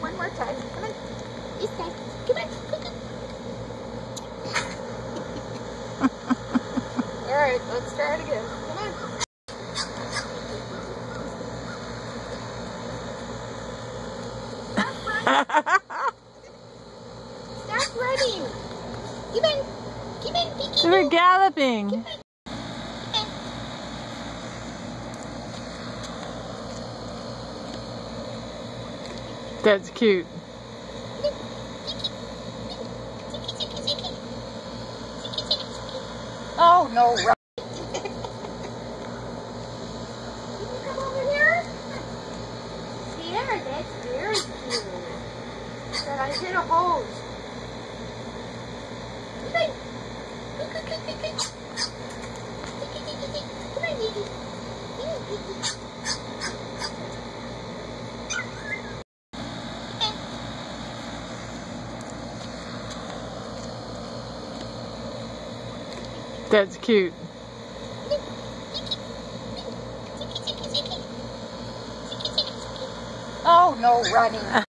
One more time. Come on. This time. Come on. Quick. All right, let's try it again. Come on. Stop running. Stop running. Come on. Come on. Be We're galloping. That's cute. Oh, no, right. You here? There, that's very cute. That I hit a hose. Come on. Come on, come on, come on. Come on, Nikki. Come on, Nikki. That's cute. Oh, no running.